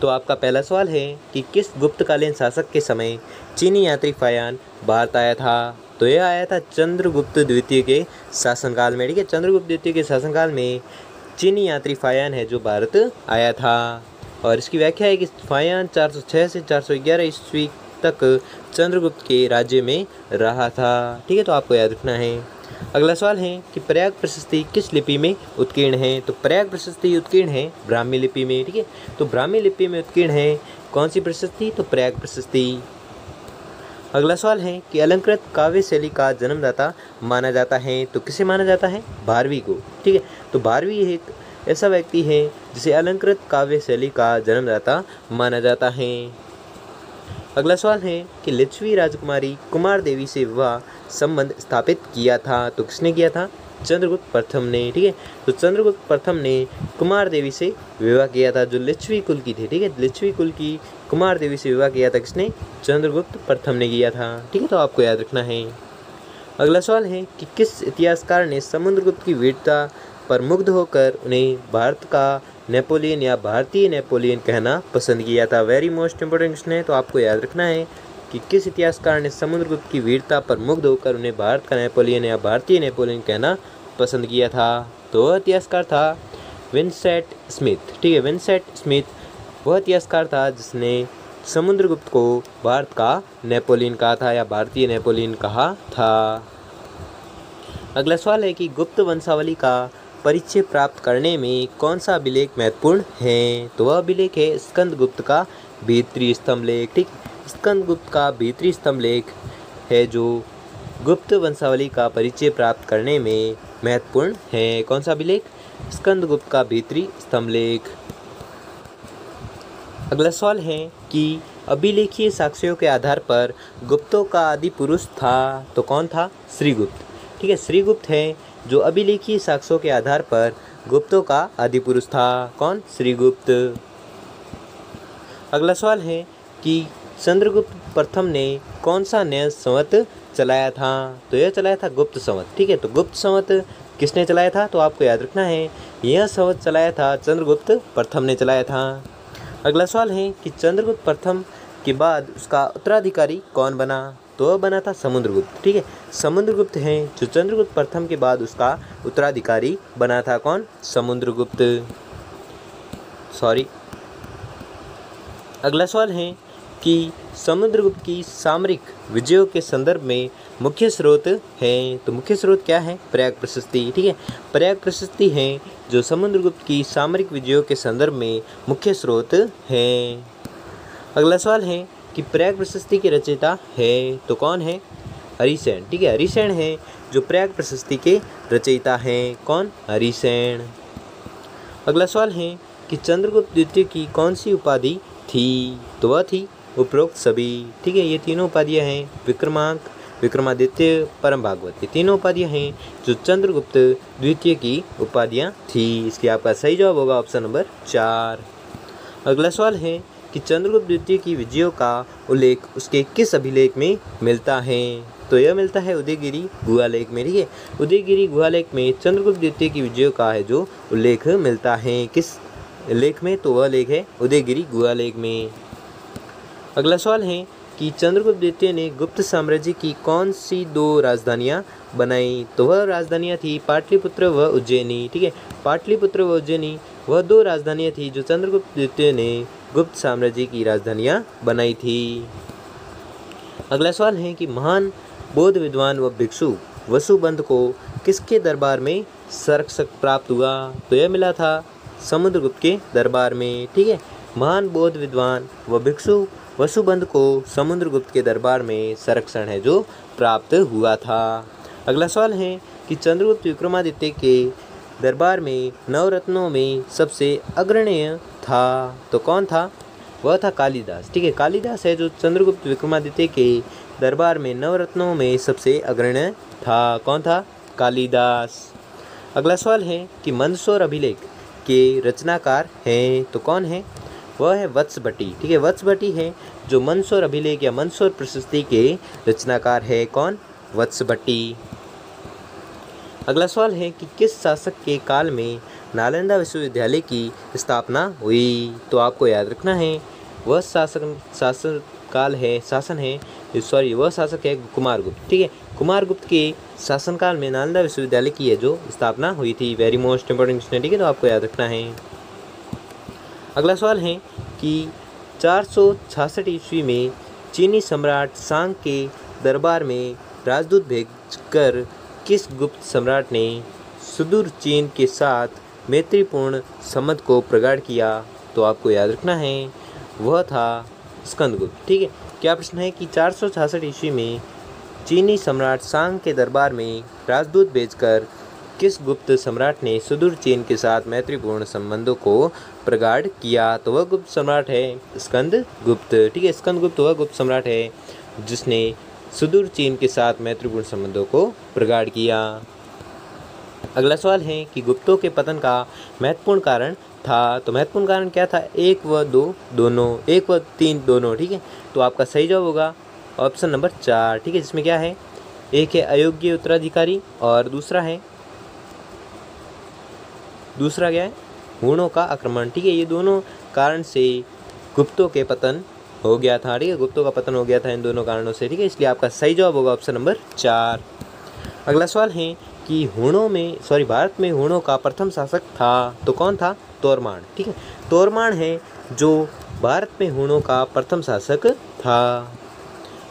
तो आपका पहला सवाल है कि किस गुप्तकालीन शासक के समय चीनी यात्री फायान भारत आया था? तो यह आया था चंद्रगुप्त द्वितीय के शासनकाल में। ठीक है, चंद्रगुप्त द्वितीय के शासनकाल में चीनी यात्री फायान है जो भारत आया था। और इसकी व्याख्या है कि फायान 406 से 411 ईस्वी तक चंद्रगुप्त के राज्य में रहा था। ठीक है तो आपको याद रखना है। अगला सवाल है कि प्रयाग प्रशस्ति किस लिपि में उत्कीर्ण है? तो प्रयाग प्रशस्ति उत्कीर्ण है ब्राह्मी लिपि में, ठीक है? तो ब्राह्मी लिपि में उत्कीर्ण है कौन सी प्रशस्ति? तो प्रयाग प्रशस्ति। अगला सवाल है कि अलंकृत काव्य शैली का जन्मदाता माना जाता है तो किसे माना जाता है? भारवी को, ठीक है? तो भारवी एक ऐसा व्यक्ति है जिसे अलंकृत काव्य शैली का जन्मदाता माना जाता है। अगला सवाल है कि लिच्छवी राजकुमारी कुमार देवी से विवाह संबंध स्थापित किया था तो किसने किया था? चंद्रगुप्त प्रथम ने, ठीक है? तो चंद्रगुप्त प्रथम ने कुमार देवी से विवाह किया था, जो लिच्छवी कुल की थी, ठीक है? लिच्छवी कुल की कुमार देवी से विवाह किया था किसने? चंद्रगुप्त प्रथम ने किया था, ठीक है? तो आपको याद रखना है। अगला सवाल है कि किस इतिहासकार ने समुद्रगुप्त की वीरता पर मुग्ध होकर उन्हें भारत का नेपोलियन या भारतीय नेपोलियन कहना पसंद किया था। वेरी मोस्ट इंपॉर्टेंट क्वेश्चन है तो आपको याद रखना है कि किस इतिहासकार ने समुद्रगुप्त की वीरता पर मुग्ध होकर उन्हें भारत का नेपोलियन या भारतीय नेपोलियन कहना पसंद किया था। तो वह इतिहासकार था विंसेट स्मिथ। ठीक है, विंसेट स्मिथ वह इतिहासकार था जिसने समुद्रगुप्त को भारत का नेपोलियन कहा था या भारतीय नेपोलियन कहा था। अगला सवाल है कि गुप्त वंशावली का परिचय प्राप्त करने में कौन सा अभिलेख महत्वपूर्ण है? तो वह अभिलेख है स्कंद गुप्त का भीतरी स्तंभ लेख ठीक स्कंद गुप्त का भीतरी स्तंभ लेख है जो गुप्त वंशावली का परिचय प्राप्त करने में महत्वपूर्ण है। कौन सा अभिलेख? स्कंद गुप्त का भीतरी स्तंभ लेख अगला सवाल है कि अभिलेखीय साक्ष्यों के आधार पर गुप्तों का आदि पुरुष था तो कौन था? श्रीगुप्त। ठीक है, श्रीगुप्त है जो अभिलेखीय साक्ष्यों के आधार पर गुप्तों का आदि पुरुष था। कौन? श्रीगुप्त। अगला सवाल है कि चंद्रगुप्त प्रथम ने कौन सा नया संवत चलाया था? तो यह चलाया था गुप्त संवत, ठीक है? तो गुप्त संवत किसने चलाया था? तो आपको याद रखना है, यह संवत चलाया था चंद्रगुप्त प्रथम ने चलाया था। अगला सवाल है कि चंद्रगुप्त प्रथम के बाद उसका उत्तराधिकारी कौन बना? तो बना था समुद्रगुप्त, ठीक है? समुद्रगुप्त हैं जो चंद्रगुप्त प्रथम के बाद उसका उत्तराधिकारी बना था कौन? समुद्रगुप्त। सॉरी अगला सवाल है कि समुद्रगुप्त की सामरिक विजयों के संदर्भ में मुख्य स्रोत है तो मुख्य स्रोत क्या है? प्रयाग प्रशस्ति, ठीक है? प्रयाग प्रशस्ति है जो समुद्रगुप्त की सामरिक विजयों के संदर्भ में मुख्य स्रोत है। अगला सवाल है कि प्रयाग प्रशस्ति के रचयिता है तो कौन है? हरिसेन, ठीक है? हरिसेन है जो प्रयाग प्रशस्ति के रचयिता हैं। कौन? हरिसेन। अगला सवाल है कि चंद्रगुप्त द्वितीय की कौन सी उपाधि थी? तो वह थी उपरोक्त सभी, ठीक है? ये तीनों उपाधियाँ हैं। विक्रमांक, विक्रमादित्य परम भागवत ये तीनों उपाधियाँ हैं जो चंद्रगुप्त द्वितीय की उपाधियाँ थी। इसकी आपका सही जवाब होगा ऑप्शन नंबर चार। अगला सवाल है कि चंद्रगुप्त द्वितीय की विजयों का उल्लेख उसके किस अभिलेख में मिलता है? तो यह मिलता है उदयगिरी गुहा लेख में। ठीक है? उदयगिरी गुहालेख में चंद्रगुप्त द्वितीय की विजयों का है जो उल्लेख मिलता है। किस लेख में? तो वह लेख है उदयगिरी गुहालेख में। अगला सवाल है कि चंद्रगुप्त द्वितीय ने गुप्त साम्राज्य की कौन सी दो राजधानियाँ बनाई? तो वह राजधानियाँ थी पाटलिपुत्र व उज्जैनी। ठीक है? पाटलिपुत्र व उज्जैनी वह दो राजधानियाँ थी जो चंद्रगुप्त द्वितीय ने गुप्त साम्राज्य की राजधानियाँ बनाई थी। अगला सवाल है कि महान बौद्ध विद्वान व भिक्षु वसुबंध को किसके दरबार में संरक्षक प्राप्त हुआ? तो यह मिला था समुद्रगुप्त के दरबार में, ठीक है? महान बौद्ध विद्वान व भिक्षु वसुबंध को समुद्रगुप्त के दरबार में संरक्षण है जो प्राप्त हुआ था। अगला सवाल है कि चंद्रगुप्त विक्रमादित्य के दरबार में, नवरत्नों में सबसे अग्रणीय था। तो कौन था? वह था कालिदास। ठीक है, कालिदास है जो चंद्रगुप्त विक्रमादित्य के दरबार में, नवरत्नों में सबसे अग्रणीय था। कौन था? कालिदास। अगला सवाल है कि मंदसौर अभिलेख के रचनाकार हैं तो कौन है? वह है वत्स भट्टी ठीक है वत्स भट्टी है जो मंदसौर अभिलेख या मंदसौर प्रशस्ति के रचनाकार है। कौन? वत्स भट्टी अगला सवाल है कि किस शासक के काल में नालंदा विश्वविद्यालय की स्थापना हुई? तो आपको याद रखना है, वह शासन शासन काल है, शासन है सॉरी वह शासक है कुमार गुप्त, ठीक है? कुमार गुप्त के शासनकाल में नालंदा विश्वविद्यालय की है जो स्थापना हुई थी वेरी मोस्ट इंपॉर्टेंट क्वेश्चन ठीक है? तो आपको याद रखना है। अगला सवाल है कि चार सौ छियासठ ईस्वी में चीनी सम्राट सांग के दरबार में राजदूत भेजकर किस गुप्त सम्राट ने सुदूर चीन के साथ मैत्रीपूर्ण संबंध को प्रगाढ़ किया तो आपको याद रखना है, वह था स्कंदगुप्त। ठीक है, क्या प्रश्न है कि चार सौ छियासठ ईस्वी में चीनी सम्राट सांग के दरबार में राजदूत भेजकर किस गुप्त सम्राट ने सुदूर चीन के साथ मैत्रीपूर्ण संबंधों को प्रगाढ़ किया तो वह गुप्त सम्राट है स्कंद गुप्त ठीक है स्कंद गुप्त वह गुप्त सम्राट है जिसने सुदूर चीन के साथ मैत्रीपूर्ण संबंधों को प्रगाढ़ किया। अगला सवाल है कि गुप्तों के पतन का महत्वपूर्ण कारण था। तो महत्वपूर्ण कारण क्या था? एक व दो दोनों, एक व तीन दोनों, ठीक है? तो आपका सही जवाब होगा ऑप्शन नंबर चार, ठीक है? जिसमें क्या है? एक है अयोग्य उत्तराधिकारी और दूसरा है, दूसरा क्या है? हुणों का आक्रमण, ठीक है? ये दोनों कारण से गुप्तों के पतन हो गया था, ठीक है? गुप्तों का पतन हो गया था इन दोनों कारणों से, ठीक है? इसलिए आपका सही जवाब होगा ऑप्शन नंबर चार। अगला सवाल है कि हुणों में सॉरी भारत में हुणों का प्रथम शासक था तो कौन था? तोरमाण, ठीक है? तोरमाण है जो भारत में हुणों का प्रथम शासक था।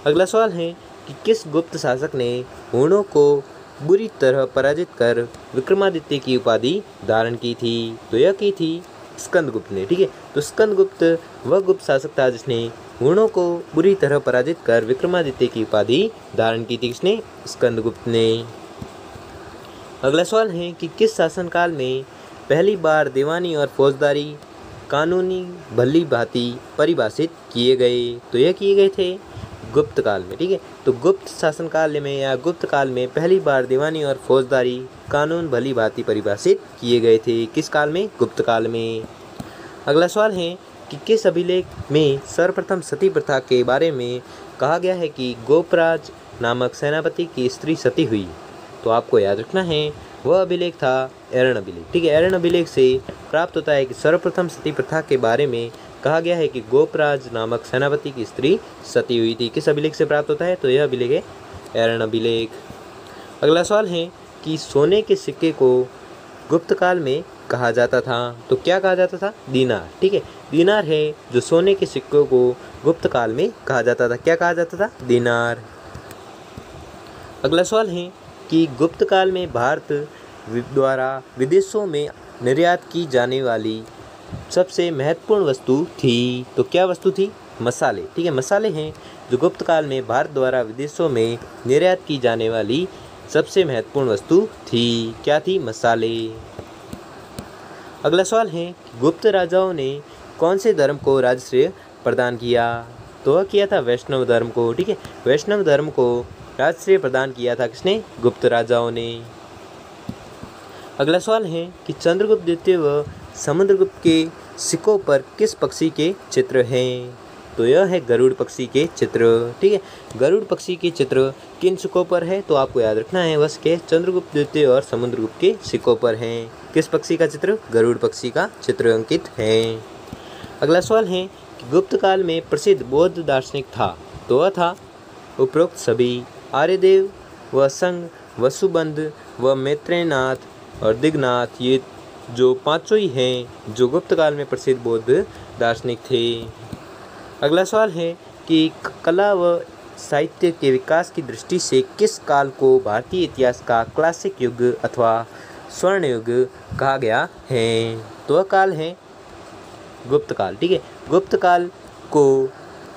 अगला सवाल है कि किस गुप्त शासक ने हुणों को बुरी तरह पराजित कर विक्रमादित्य की उपाधि धारण की थी? तो यह की थी स्कंदगुप्त ने, ठीक है? तो स्कंदगुप्त वह गुप्त शासक था जिसने गुणों को बुरी तरह पराजित कर विक्रमादित्य की उपाधि धारण की थी किसने स्कंदगुप्त ने। अगला सवाल है कि किस शासनकाल में पहली बार दीवानी और फौजदारी कानूनी भली भांति परिभाषित किए गए? तो यह किए गए थे गुप्त काल में, ठीक है? तो गुप्त शासनकाल में या गुप्त काल में पहली बार दीवानी और फौजदारी कानून भली भांति परिभाषित किए गए थे। किस काल में? गुप्त काल में। अगला सवाल है कि किस अभिलेख में सर्वप्रथम सती प्रथा के बारे में कहा गया है कि गोपराज नामक सेनापति की स्त्री सती हुई? तो आपको याद रखना है, वह अभिलेख था एरण अभिलेख, ठीक है? एरण अभिलेख से प्राप्त होता है कि सर्वप्रथम सती प्रथा के बारे में कहा गया है कि गोपराज नामक सेनापति की स्त्री सती हुई थी किस अभिलेख से प्राप्त होता है? तो यह अभिलेख है एरण अभिलेख। अगला सवाल है कि सोने के सिक्के को गुप्त काल में कहा जाता था तो क्या कहा जाता था? दीनार, ठीक है? दीनार है जो सोने के सिक्कों को गुप्त काल में कहा जाता था। क्या कहा जाता था? दीनार। अगला सवाल है कि गुप्त काल में भारत द्वारा विदेशों में निर्यात की जाने वाली सबसे महत्वपूर्ण वस्तु थी तो क्या वस्तु थी? मसाले। ठीक है, मसाले हैं जो गुप्त काल में भारत द्वारा विदेशों में निर्यात की जाने वाली सबसे महत्वपूर्ण वस्तु थी। क्या थी? मसाले। अगला सवाल है गुप्त राजाओं ने कौन से धर्म को राजश्रेय प्रदान किया? तो वह किया था वैष्णव धर्म को, ठीक है? वैष्णव धर्म को राजश्रेय प्रदान किया था किसने? गुप्त राजाओं ने। अगला सवाल है कि चंद्रगुप्त द्वितीय व समुद्रगुप्त के सिक्कों पर किस पक्षी के चित्र हैं? तो यह है गरुड़ पक्षी के चित्र, ठीक है? गरुड़ पक्षी के चित्र किन सिक्कों पर है? तो आपको याद रखना है बस के चंद्रगुप्त द्वितीय और समुद्रगुप्त के सिक्कों पर हैं। किस पक्षी का चित्र? गरुड़ पक्षी का चित्र अंकित है। अगला सवाल है कि गुप्त काल में प्रसिद्ध बौद्ध दार्शनिक था तो वह था उपरोक्त सभी आर्यदेव व संघ वसुबंध व मैत्रेनाथ और दिग्नाथ। ये जो पाँचों ही हैं, जो गुप्त काल में प्रसिद्ध बौद्ध दार्शनिक थे। अगला सवाल है कि कला व साहित्य के विकास की दृष्टि से किस काल को भारतीय इतिहास का क्लासिक युग अथवा स्वर्ण युग कहा गया है? तो वह काल है गुप्त काल, ठीक है? गुप्त काल को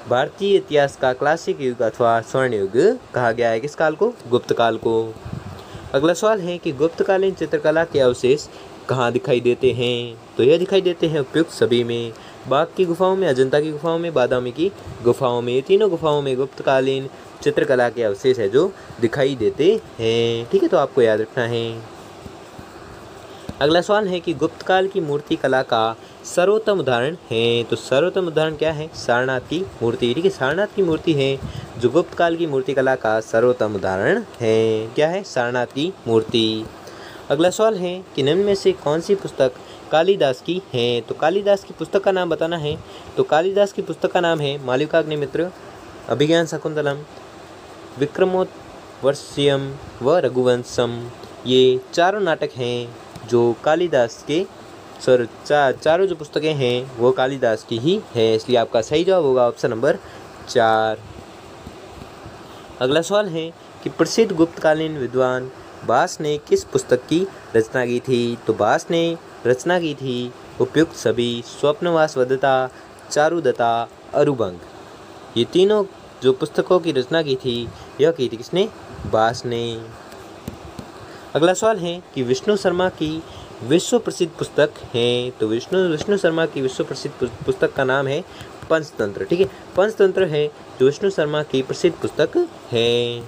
भारतीय इतिहास का क्लासिक युग अथवा स्वर्ण युग कहा गया है। किस काल को? गुप्त काल को। अगला सवाल है कि गुप्तकालीन चित्रकला के अवशेष कहाँ दिखाई देते हैं? तो यह दिखाई देते हैं उपयुक्त सभी में। बाघ की गुफाओं में, अजंता की गुफाओं में, बादामी की गुफाओं में तीनों गुफाओं में गुप्तकालीन चित्रकला के अवशेष है जो दिखाई देते हैं। ठीक है तो आपको याद रखना है। अगला सवाल है कि गुप्त काल की मूर्ति कला का सर्वोत्तम उदाहरण है। तो सर्वोत्तम उदाहरण क्या है? सारनाथ की मूर्ति। ठीक है, सारनाथ की मूर्ति है जो गुप्त काल की मूर्ति कला का सर्वोत्तम उदाहरण है। क्या है? सारनाथ की मूर्ति। अगला सवाल है कि निम्न में से कौन सी पुस्तक कालिदास की है? तो कालिदास की पुस्तक का नाम बताना है। तो कालिदास की पुस्तक का नाम है मालिकाग्निमित्र अभिज्ञान शकुंतलम विक्रमोत्वर्षियम व रघुवंशम। ये चारों नाटक हैं जो कालिदास के सर चा, चारों जो पुस्तकें हैं वो कालिदास की ही है इसलिए आपका सही जवाब होगा ऑप्शन नंबर चार। अगला सवाल है कि प्रसिद्ध गुप्तकालीन विद्वान बास ने किस पुस्तक की रचना की थी? तो बास ने रचना की थी उपयुक्त सभी स्वप्नवास वदता, चारुदत्ता अरुभंग ये तीनों जो पुस्तकों की रचना की थी, यह की थी किसने? बास ने। अगला सवाल है कि विष्णु शर्मा की विश्व प्रसिद्ध पुस्तक है तो विष्णु विष्णु शर्मा की विश्व प्रसिद्ध पुस्तक का नाम है पंचतंत्र, ठीक है? पंचतंत्र है जो विष्णु शर्मा की प्रसिद्ध पुस्तक है।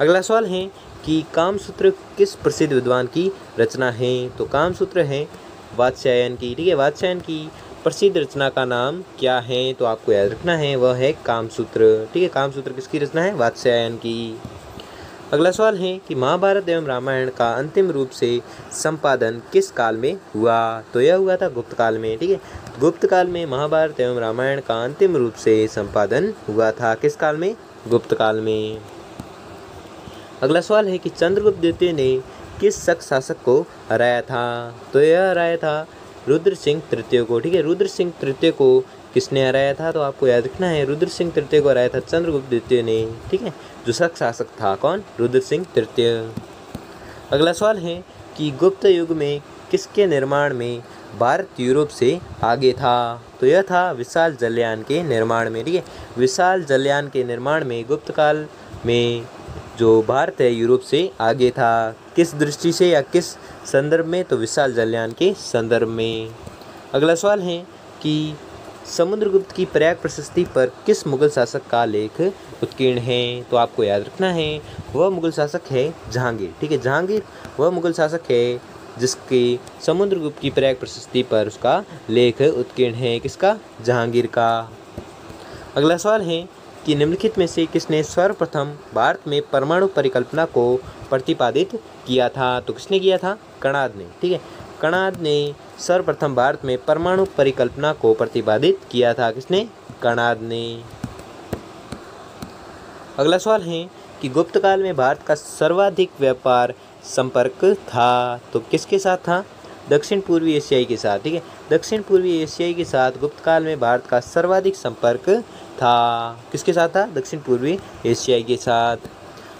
अगला सवाल है कि कामसूत्र किस प्रसिद्ध विद्वान की रचना है? तो कामसूत्र है वात्स्यायन की, ठीक है? वात्स्यायन की प्रसिद्ध रचना का नाम क्या है? तो आपको याद रखना है, वह है कामसूत्र, ठीक है? कामसूत्र किसकी रचना है? वात्स्यायन की। अगला सवाल है कि महाभारत एवं रामायण का अंतिम रूप से संपादन किस काल में हुआ? तो यह हुआ था गुप्त काल में, ठीक है? गुप्त काल में महाभारत एवं रामायण का अंतिम रूप से संपादन हुआ था किस काल में? गुप्त काल में। अगला सवाल है कि चंद्रगुप्त द्वितीय ने किस शक शासक को हराया था? तो यह हराया था रुद्र सिंह तृतीय को, ठीक है? रुद्र सिंह तृतीय को किसने हराया था? तो आपको याद रखना है रुद्र सिंह तृतीय को हराया था चंद्रगुप्त द्वितीय ने, ठीक है? जो शक शासक था कौन? रुद्र सिंह तृतीय। अगला सवाल है कि गुप्त युग में किसके निर्माण में भारत यूरोप से आगे था? तो यह था विशाल जलयान के निर्माण में, ठीक है? विशाल जलयान के निर्माण में गुप्त काल में जो भारत है, यूरोप से आगे था। किस दृष्टि से या किस संदर्भ में? तो विशाल जलयान के संदर्भ में। अगला सवाल है कि समुद्रगुप्त की प्रयाग प्रशस्ति पर किस मुगल शासक का लेख उत्कीर्ण है? तो आपको याद रखना है, वह मुगल शासक है जहांगीर। ठीक है, जहांगीर वह मुगल शासक है जिसके समुद्रगुप्त की प्रयाग प्रशस्ति पर उसका लेख उत्कीर्ण है। किसका? जहांगीर का। अगला सवाल है कि निम्नलिखित में से किसने सर्वप्रथम भारत में परमाणु परिकल्पना को प्रतिपादित किया था? तो किसने किया था? कणाद ने, ठीक है? कणाद ने सर्वप्रथम भारत में परमाणु परिकल्पना को प्रतिपादित किया था। किसने? कणाद ने। अगला सवाल है कि गुप्त काल में भारत का सर्वाधिक व्यापार संपर्क था तो किसके साथ था? दक्षिण पूर्वी एशियाई के साथ, ठीक है? दक्षिण पूर्वी एशियाई के साथ गुप्त काल में भारत का सर्वाधिक संपर्क था। किसके साथ था? दक्षिण पूर्वी एशियाई के साथ।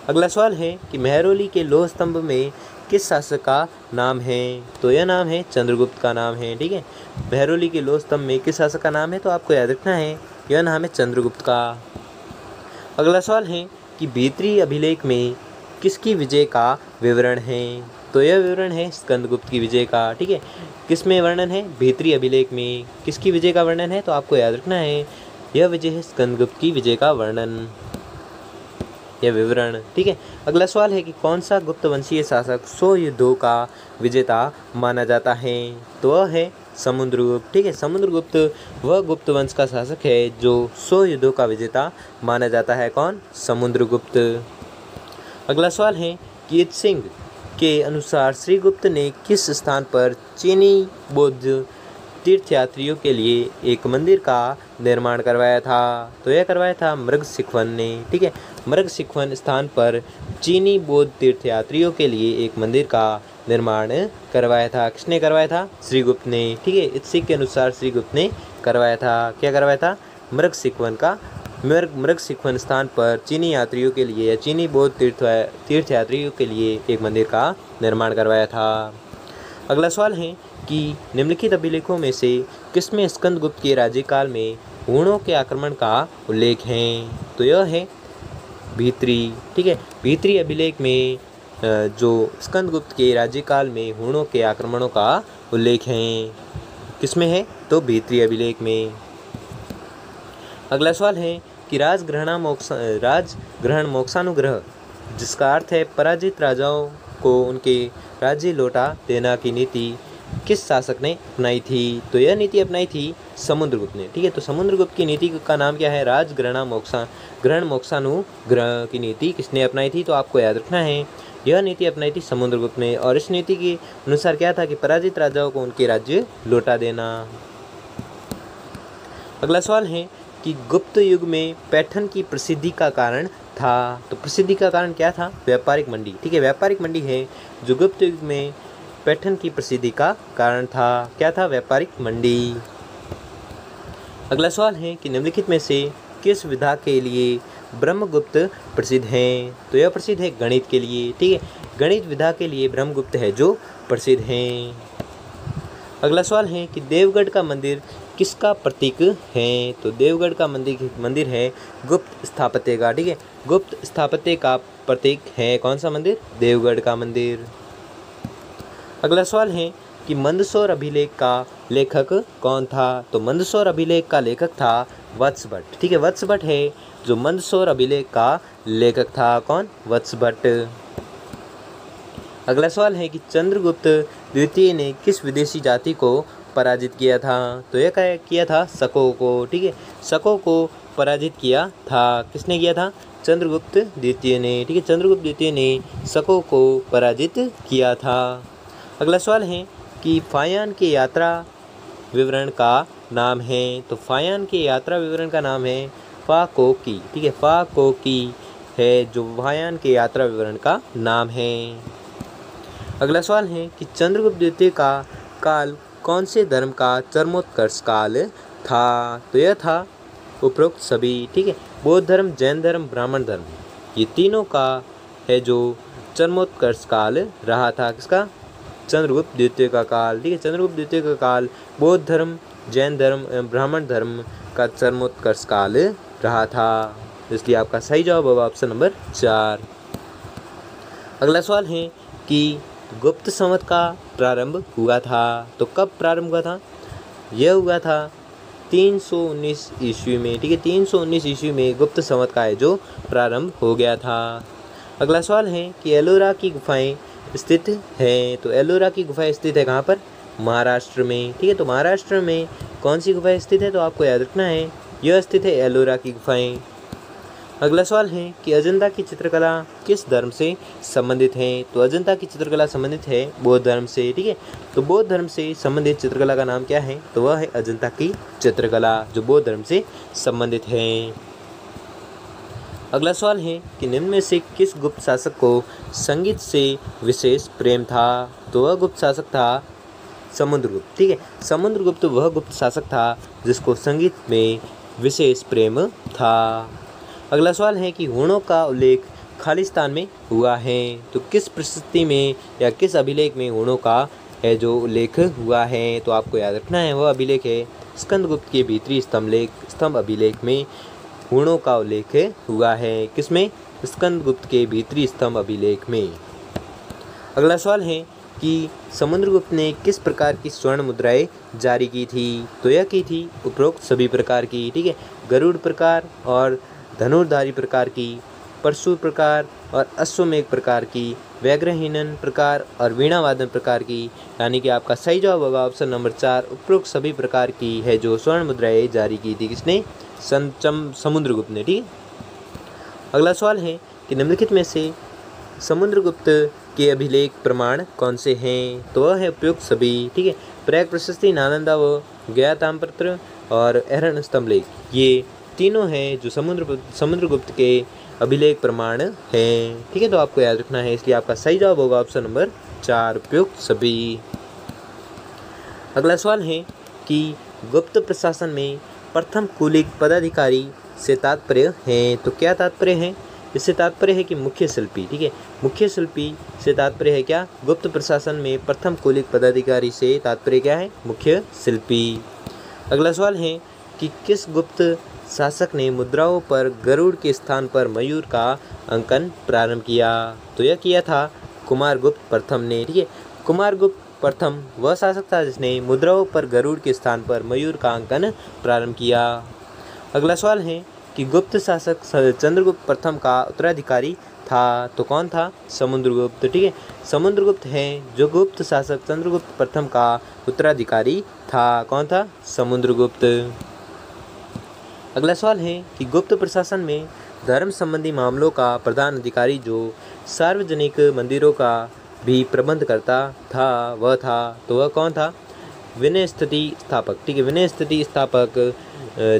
अगला सवाल है कि मेहरोली के लोह स्तंभ में किस शासक का नाम है? तो यह नाम है चंद्रगुप्त का नाम है, ठीक है? बहरोली के लोह स्तंभ में किस शासक का नाम है? तो आपको याद रखना है, यह नाम है चंद्रगुप्त का। अगला सवाल है कि भीतरी अभिलेख में किसकी विजय का विवरण है? तो यह विवरण है स्कंदगुप्त की विजय का, ठीक है? किसमें वर्णन है? भीतरी अभिलेख में। किसकी विजय का वर्णन है? तो आपको याद रखना है यह विजय है स्कंदगुप्त की विजय का वर्णन। या विवरण, ठीक है? अगला सवाल है कि कौन सा गुप्त वंशीय शासक सौ युद्धों का विजेता माना जाता है? तो वह है समुद्रगुप्त, ठीक है? समुद्रगुप्त वह गुप्त वंश का शासक है जो सौ युद्धों का विजेता माना जाता है। कौन? समुद्रगुप्त। अगला सवाल है कि सिंह के अनुसार श्रीगुप्त ने किस स्थान पर चीनी बौद्ध तीर्थयात्रियों के लिए एक मंदिर का निर्माण करवाया था। तो यह करवाया था मृग सिखवन ने, ठीक है? मृग सिखवन स्थान पर चीनी बौद्ध तीर्थयात्रियों के लिए एक मंदिर का निर्माण करवाया था। किसने करवाया था? श्रीगुप्त ने, ठीक है? इस के अनुसार श्रीगुप्त ने करवाया था। क्या करवाया था? मृग सिखवन का मृग मृग सिखवन स्थान पर चीनी यात्रियों के लिए या चीनी बौद्ध तीर्थ, तीर्थयात्रियों के लिए एक मंदिर का निर्माण करवाया था। अगला सवाल है कि निम्नलिखित अभिलेखों में से किसमें स्कंदगुप्त के राज्यकाल में हूणों के आक्रमण का उल्लेख है। तो यह है भीतरी, ठीक है? भीतरी अभिलेख में जो स्कंदगुप्त के राज्यकाल में हुणों के आक्रमणों का उल्लेख है। किसमें है? तो भीतरी अभिलेख में। अगला सवाल है कि राजग्रहणा मोक्ष राजग्रहण मोक्षानुग्रह, जिसका अर्थ है पराजित राजाओं को उनके राज्य लौटा देना की नीति किस शासक ने अपनाई थी? तो यह नीति अपनाई थी समुद्रगुप्त ने। ठीक है तो समुद्रगुप्त की नीति का नाम क्या है? राजग्रहणा मोक्षा। ग्रहण मोक्षानु ग्रह की नीति किसने अपनाई थी? तो आपको याद रखना है, यह नीति अपनाई थी समुद्रगुप्त ने। और इस नीति के अनुसार क्या था कि पराजित राजाओं को उनके राज्य लौटा देना। अगला सवाल है कि गुप्त युग में पैठन की प्रसिद्धि का कारण था। तो प्रसिद्धि का कारण क्या था? व्यापारिक मंडी। ठीक है, व्यापारिक मंडी है जो गुप्त युग में पैठन की प्रसिद्धि का कारण था। क्या था? व्यापारिक मंडी। अगला सवाल है कि निम्नलिखित में से किस विधा के लिए ब्रह्मगुप्त प्रसिद्ध हैं? तो यह प्रसिद्ध है गणित के लिए, ठीक है? गणित विधा के लिए ब्रह्मगुप्त है जो प्रसिद्ध हैं। अगला सवाल है कि देवगढ़ का मंदिर किसका प्रतीक है? तो देवगढ़ का मंदिर मंदिर है गुप्त स्थापत्य का, ठीक है? गुप्त स्थापत्य का प्रतीक है कौन सा मंदिर? देवगढ़ का मंदिर। अगला सवाल है कि मंदसौर अभिलेख का लेखक कौन था? तो मंदसौर अभिलेख का लेखक था वत्स भट्ट ठीक है वत्स भट्ट है जो मंदसौर अभिलेख का लेखक था। कौन? वत्स भट्ट अगला सवाल है कि चंद्रगुप्त द्वितीय ने किस विदेशी जाति को पराजित किया था? तो यह क्या किया था सको को। ठीक है, सको को पराजित किया था। किसने किया था? चंद्रगुप्त द्वितीय ने। ठीक है, चंद्रगुप्त द्वितीय ने सको को पराजित किया था। अगला सवाल है कि फायान की यात्रा विवरण का नाम है। तो फायान की यात्रा विवरण का नाम है फा को की ठीक है फा को की है जो फायान के यात्रा विवरण का नाम है। अगला सवाल है कि चंद्रगुप्त द्वितीय का काल कौन से धर्म का चरमोत्कर्ष काल था? तो यह था उपरोक्त सभी, ठीक है, बौद्ध धर्म, जैन धर्म, ब्राह्मण धर्म। ये तीनों का है जो चरमोत्कर्ष काल रहा था। किसका? चंद्रगुप्त द्वितीय का काल। ठीक है, चंद्रगुप्त द्वितीय का काल बौद्ध धर्म, जैन धर्म एवं ब्राह्मण धर्म का चरमोत्कर्ष काल रहा था। इसलिए आपका सही जवाब होगा ऑप्शन नंबर चार। अगला सवाल है कि गुप्त संवत का प्रारंभ हुआ था। तो कब प्रारंभ हुआ था? यह हुआ था 319 ईस्वी में। ठीक है 319 ईस्वी में गुप्त संवत का है जो प्रारंभ हो गया था। अगला सवाल है कि एलोरा की गुफाएँ स्थित है। तो एलोरा की गुफाएँ स्थित है कहाँ पर? महाराष्ट्र में। ठीक है तो महाराष्ट्र में कौन सी गुफाएँ स्थित है? तो आपको याद रखना है, यह स्थित है एलोरा की गुफाएँ। अगला सवाल है कि अजंता की चित्रकला किस धर्म से संबंधित है? तो अजंता की चित्रकला संबंधित है बौद्ध धर्म से। ठीक है तो बौद्ध धर्म से संबंधित चित्रकला का नाम क्या है? तो वह है अजंता की चित्रकला, जो बौद्ध धर्म से संबंधित है। अगला सवाल है कि निम्न में से किस गुप्त शासक को संगीत से विशेष प्रेम था? तो वह गुप्त शासक था समुद्रगुप्त, ठीक है? समुद्रगुप्त वह गुप्त शासक था जिसको संगीत में विशेष प्रेम था। अगला सवाल है कि हुणों का उल्लेख खालिस्तान में हुआ है। तो किस प्रस्तुति में या किस अभिलेख में हुणों का है जो उल्लेख हुआ है? तो आपको याद रखना है, वह अभिलेख है स्कंदगुप्त के भीतरी स्तंभ लेख स्तंभ अभिलेख में हुणों का उल्लेख हुआ है, किसमें? स्कंदगुप्त के भीतरी स्तंभ अभिलेख में। अगला सवाल है कि समुद्रगुप्त ने किस प्रकार की स्वर्ण मुद्राएँ जारी की थी? तो यह की थी, उपरोक्त सभी प्रकार की, ठीक है? गरुड़ प्रकार और धनुर्धारी प्रकार की परशु प्रकार और अश्वमेघ प्रकार की व्याघ्रहीनन प्रकार और वीणावादन प्रकार की, यानी कि आपका सही जवाब होगा ऑप्शन नंबर चार, उपरोक्त सभी प्रकार की है जो स्वर्ण मुद्राएँ जारी की थी। किसने? संचम समुद्रगुप्त ने, ठीक अगला सवाल है कि निम्नलिखित में से समुद्रगुप्त के अभिलेख प्रमाण कौन से हैं? तो वह है उपयुक्त सभी, ठीक है? प्रयाग प्रशस्ति, नालंदा व गया ताम्रपत्र और एहरण स्तंभ लेख। ये तीनों हैं जो समुद्र समुद्रगुप्त के अभिलेख प्रमाण हैं, ठीक है? तो आपको याद रखना है, इसलिए आपका सही जवाब होगा ऑप्शन नंबर चार, उपयुक्त सभी। अगला सवाल है कि गुप्त प्रशासन में प्रथम कुलिक पदाधिकारी से तात्पर्य है। तो क्या तात्पर्य है? इससे तात्पर्य है कि मुख्य शिल्पी, ठीक है? मुख्य शिल्पी से तात्पर्य है क्या? गुप्त प्रशासन में प्रथम कुलिक पदाधिकारी से तात्पर्य क्या है? मुख्य शिल्पी। अगला सवाल है कि किस गुप्त शासक ने मुद्राओं पर गरुड़ के स्थान पर मयूर का अंकन प्रारंभ किया? तो यह किया था कुमार गुप्त प्रथम ने, ठीक है? कुमार गुप्त प्रथम वह शासक था जिसने मुद्राओं पर गरुड़ के स्थान पर मयूर का अंकन प्रारंभ किया। अगला सवाल है कि गुप्त शासक चंद्रगुप्त प्रथम का उत्तराधिकारी था तो कौन था? समुद्रगुप्त, ठीक है? समुद्रगुप्त है जो गुप्त शासक चंद्रगुप्त प्रथम का उत्तराधिकारी था। कौन था? समुद्रगुप्त। अगला सवाल है कि गुप्त प्रशासन में धर्म संबंधी मामलों का प्रधान अधिकारी जो सार्वजनिक मंदिरों का भी प्रबंध करता था, वह था तो वह कौन था? विनय स्थिति स्थापक। ठीक है, विनय स्थिति स्थापक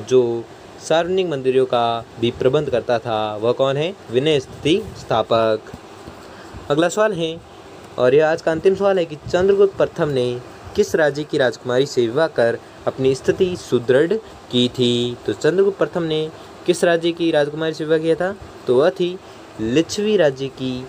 जो सार्वजनिक मंदिरों का भी प्रबंध करता था, वह कौन है? विनय स्थिति स्थापक। अगला सवाल है, और यह आज का अंतिम सवाल है कि चंद्रगुप्त प्रथम ने किस राज्य की राजकुमारी से विवाह कर अपनी स्थिति सुदृढ़ की थी? तो चंद्रगुप्त प्रथम ने किस राज्य की राजकुमारी से विवाह किया था? तो वह थी लिच्छवी राज्य की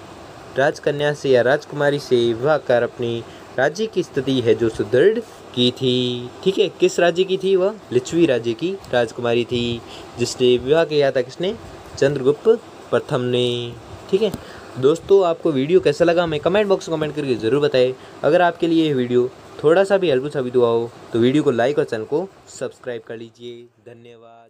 राजकन्या से या राजकुमारी से विवाह कर अपनी राज्य की स्थिति है जो सुदृढ़ की थी। ठीक है, किस राज्य की थी वह? लिच्छवी राज्य की राजकुमारी थी, जिसने विवाह किया था किसने? चंद्रगुप्त प्रथम ने। ठीक है, दोस्तों, आपको वीडियो कैसा लगा हमें कमेंट बॉक्स में कमेंट करके ज़रूर बताएँ। अगर आपके लिए ये वीडियो थोड़ा सा भी हेल्पफुल साबित हुआ हो तो वीडियो को लाइक और चैनल को सब्सक्राइब कर लीजिए। धन्यवाद।